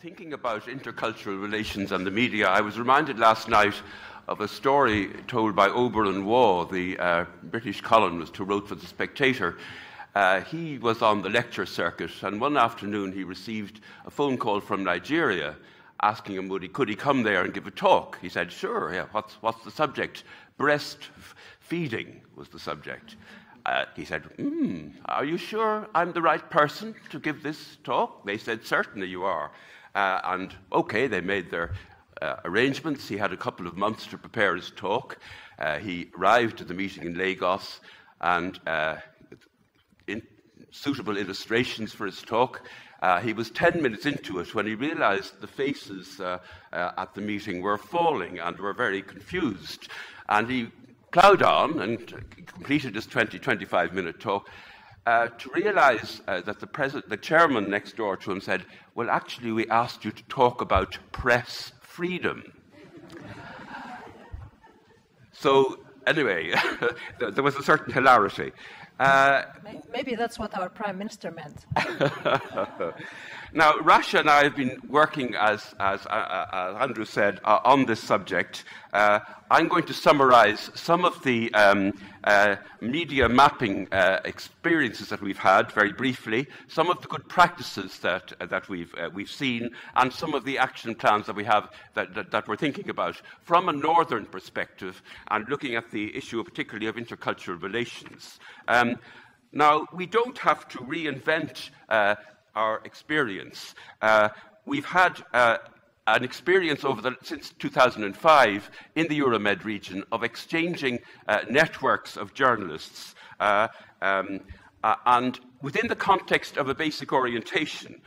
thinking about intercultural relations and the media, I was reminded last night of a story told by Auberon Waugh, the uh, British columnist who wrote for The Spectator. Uh, he was on the lecture circuit, and one afternoon he received a phone call from Nigeria asking him would he, could he come there and give a talk. He said, Sure, yeah, what's, what's the subject? Breastfeeding was the subject. Uh, he said, hmm, Are you sure I'm the right person to give this talk? They said, Certainly you are. Uh, and okay, they made their uh, arrangements. He had a couple of months to prepare his talk. Uh, he arrived at the meeting in Lagos and uh, in suitable illustrations for his talk. Uh, he was 10 minutes into it when he realized the faces uh, at the meeting were falling and were very confused. And he ploughed on and completed his 20, 25 minute talk uh, to realize uh, that the, president, the chairman next door to him said, Well, actually, we asked you to talk about press freedom. So, anyway, there was a certain hilarity. Uh, Maybe that's what our prime minister meant. now, Rasha and I have been working, as, as, uh, uh, Andrew said, uh, on this subject. Uh, I'm going to summarize some of the um, uh, media mapping experiences that we've had very briefly, some of the good practices that, that we've, we've seen, and some of the action plans that we have that, that, that we're thinking about from a northern perspective and looking at the issue particularly of intercultural relations. Um, now, we don't have to reinvent uh, our experience. Uh, we've had uh, an experience over the, since 2005 in the Euromed region of exchanging uh, networks of journalists. Uh, um, uh, and within the context of a basic orientation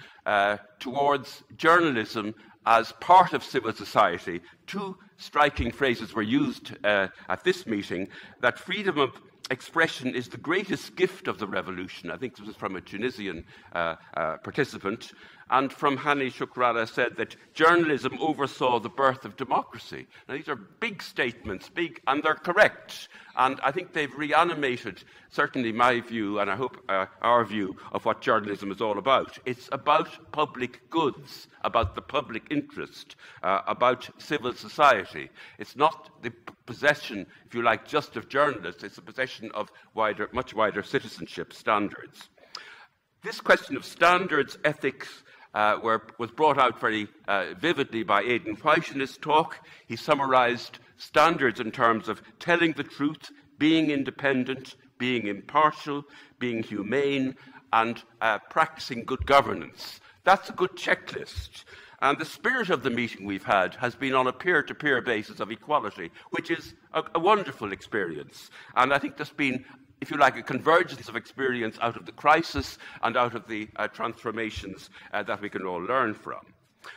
towards journalism as part of civil society, two striking phrases were used at this meeting that freedom of expression is the greatest gift of the revolution. I think this was from a Tunisian uh, uh, participant. And from Hani Shukrallah said that journalism oversaw the birth of democracy. Now, these are big statements, big, and they're correct. And I think they've reanimated, certainly my view, and I hope uh, our view, of what journalism is all about. It's about public goods, about the public interest, uh, about civil society. It's not the possession, if you like, just of journalists, it's a possession of wider, much wider citizenship standards. This question of standards, ethics, uh, were, was brought out very uh, vividly by Aidan White in his talk. He summarized standards in terms of telling the truth, being independent, being impartial, being humane, and uh, practicing good governance. That's a good checklist. And the spirit of the meeting we've had has been on a peer to peer basis of equality, which is a, a, wonderful experience. And I think there's been, if you like, a convergence of experience out of the crisis and out of the uh, transformations uh, that we can all learn from.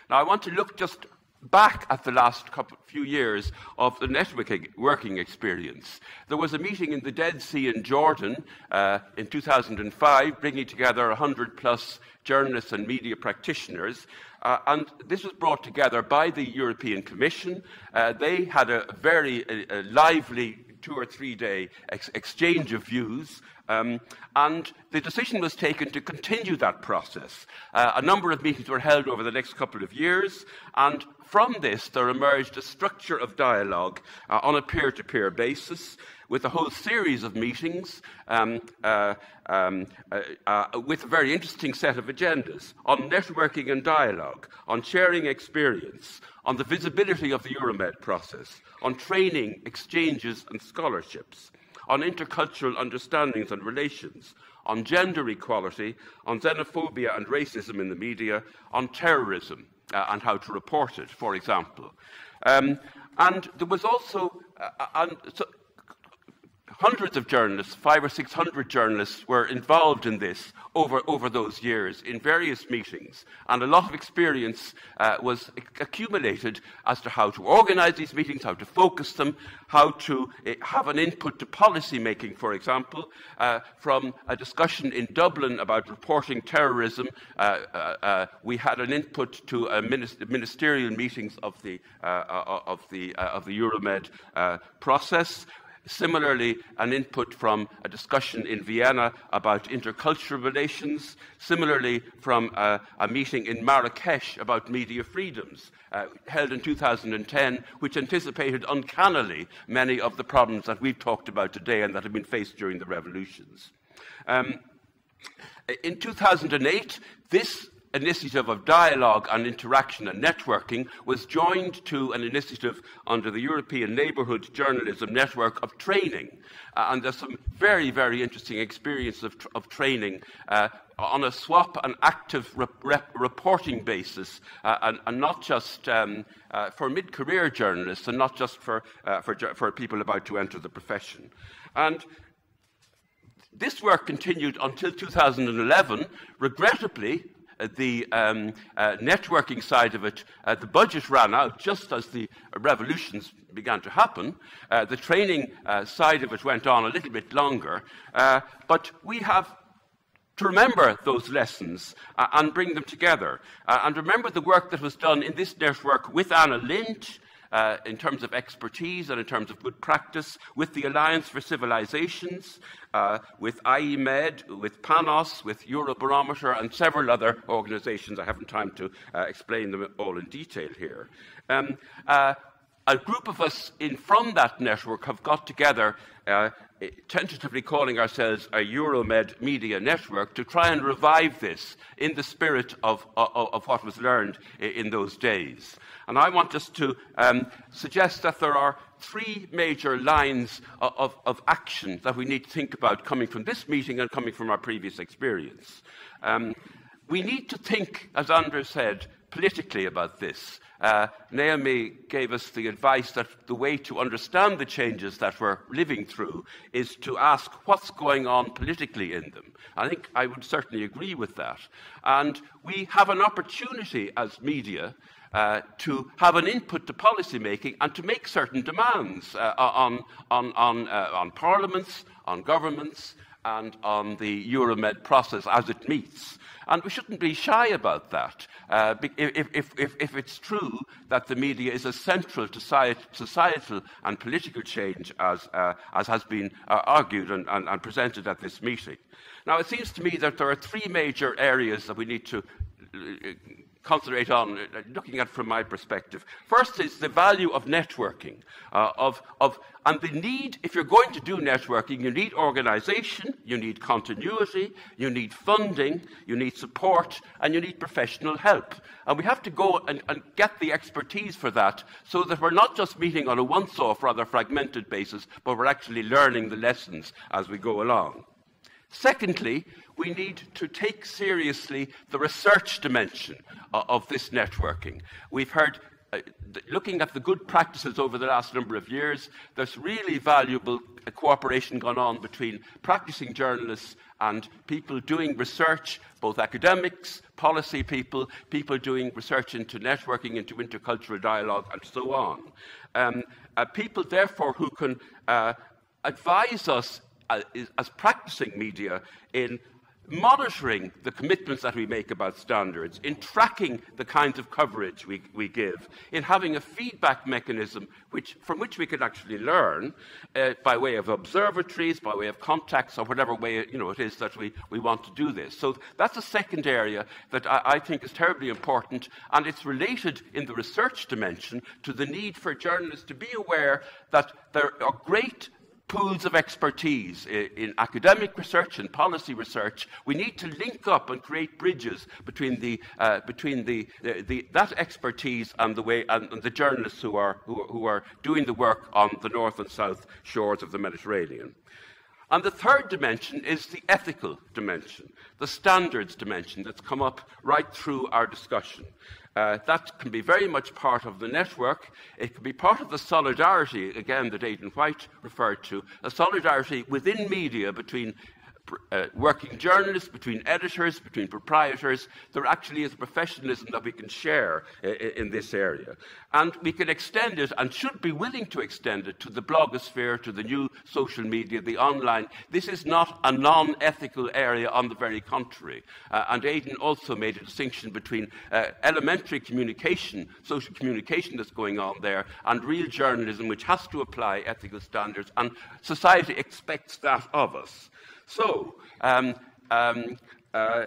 Now, I want to look just back at the last couple, few years of the networking working experience. There was a meeting in the Dead Sea in Jordan uh, in 2005, bringing together 100 plus journalists and media practitioners. Uh, and this was brought together by the European Commission. Uh, they had a very uh, lively two or three day ex- exchange of views. Um, and the decision was taken to continue that process. Uh, a number of meetings were held over the next couple of years, and from this there emerged a structure of dialogue uh, on a peer to peer basis with a whole series of meetings um, uh, um, uh, uh, with a very interesting set of agendas on networking and dialogue, on sharing experience, on the visibility of the Euromed process, on training, exchanges, and scholarships, on intercultural understandings and relations, on gender equality, on xenophobia and racism in the media, on terrorism uh, and how to report it, for example. Um, and there was also, uh, and so hundreds of journalists, five or six hundred journalists, were involved in this over, over those years in various meetings. And a lot of experience uh, was accumulated as to how to organize these meetings, how to focus them, how to uh, have an input to policy making, for example. Uh, from a discussion in Dublin about reporting terrorism, uh, uh, uh, we had an input to ministerial meetings of the, of the, of the Euromed process. Similarly, an input from a discussion in Vienna about intercultural relations. Similarly, from a, a meeting in Marrakesh about media freedoms, uh, held in 2010, which anticipated uncannily many of the problems that we've talked about today and that have been faced during the revolutions. Um, in 2008, this initiative of dialogue and interaction and networking was joined to an initiative under the European Neighbourhood Journalism Network of training. Uh, and there's some very, very interesting experiences of, of training uh, on a swap and active rep reporting basis, uh, and, and, not just um, uh, for mid career journalists and not just for, uh, for, for people about to enter the profession. And this work continued until 2011. Regrettably, the um, uh, networking side of it, uh, the budget ran out just as the revolutions began to happen. Uh, the training uh, side of it went on a little bit longer. Uh, but we have to remember those lessons and bring them together. and remember the work that was done in this network with Anna Lindh, uh, in terms of expertise and in terms of good practice with the Alliance for Civilizations, uh, with IEMED, with PANOS, with Eurobarometer, and several other organizations. I haven't time to uh, explain them all in detail here. Um, uh, a group of us in, from that network have got together, uh, tentatively calling ourselves a Euromed Media Network, to try and revive this in the spirit of, of, of what was learned in those days. And I want us to um, suggest that there are three major lines of, of, action that we need to think about coming from this meeting and coming from our previous experience. Um, we need to think, as Andrew said, politically about this. Uh, Naomi gave us the advice that the way to understand the changes that we're living through is to ask what's going on politically in them. I think I would certainly agree with that. And we have an opportunity as media uh, to have an input to policy making and to make certain demands uh, on, on, on, uh, on parliaments, on governments, and on the Euromed process as it meets. And we shouldn't be shy about that. Uh, if, if, if, if, it's true that the media is as central to societal and political change as, uh, as has been uh, argued and, and, and, presented at this meeting. Now, it seems to me that there are three major areas that we need to uh, concentrate on, uh, looking at from my perspective. First is the value of networking, uh, of, of, and the need, if you're going to do networking, you need organization, you need continuity, you need funding, you need support, and you need professional help. And we have to go and, and get the expertise for that so that we're not just meeting on a once off, rather fragmented basis, but we're actually learning the lessons as we go along. Secondly, we need to take seriously the research dimension of this networking. We've heard uh, looking at the good practices over the last number of years, there's really valuable uh, cooperation gone on between practicing journalists and people doing research, both academics, policy people, people doing research into networking, into intercultural dialogue, and so on. Um, uh, people, therefore, who can uh, advise us uh, as practicing media in monitoring the commitments that we make about standards, in tracking the kinds of coverage we, we give, in having a feedback mechanism which, from which we can actually learn uh, by way of observatories, by way of contacts, or whatever way you know, it is that we, we want to do this. So that's a second area that I, I think is terribly important, and it's related in the research dimension to the need for journalists to be aware that there are great pools of expertise in academic research and policy research. We need to link up and create bridges between, the, uh, between the, the, the, that expertise and the, way, and, and the journalists who are, who, who are doing the work on the north and south shores of the Mediterranean. And the third dimension is the ethical dimension, the standards dimension that's come up right through our discussion. Uh, that can be very much part of the network. It can be part of the solidarity, again, that Aidan White referred to, a solidarity within media between uh, working journalists, between editors, between proprietors. There actually is a professionalism that we can share in, in this area. And we can extend it and should be willing to extend it to the blogosphere, to the new social media, the online. This is not a non ethical area, on the very contrary. Uh, and Aidan also made a distinction between uh, elementary communication, social communication that's going on there, and real journalism, which has to apply ethical standards. And society expects that of us. So, um, um, uh,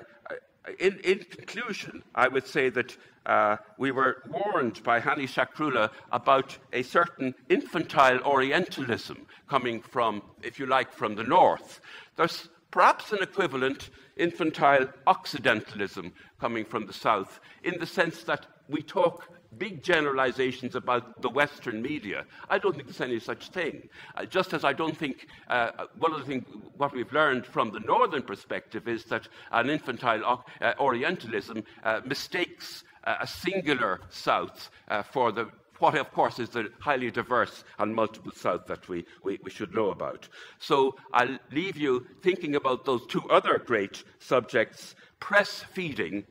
in, in, conclusion, I would say that uh, we were warned by Hani Shukrallah about a certain infantile Orientalism coming from, if you like, from the north. There's perhaps an equivalent infantile Occidentalism coming from the south, in the sense that we talk big generalizations about the Western media. I don't think there's any such thing. Uh, just as I don't think uh, one of the things what we've learned from the northern perspective is that an infantile uh, Orientalism uh, mistakes uh, a singular South uh, for the what, of course, is the highly diverse and multiple South that we, we, we, should know about. So I'll leave you thinking about those two other great subjects press feeding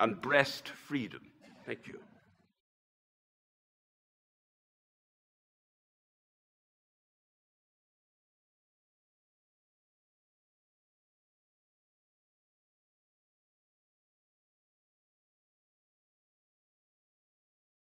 and breast freedom. Thank you.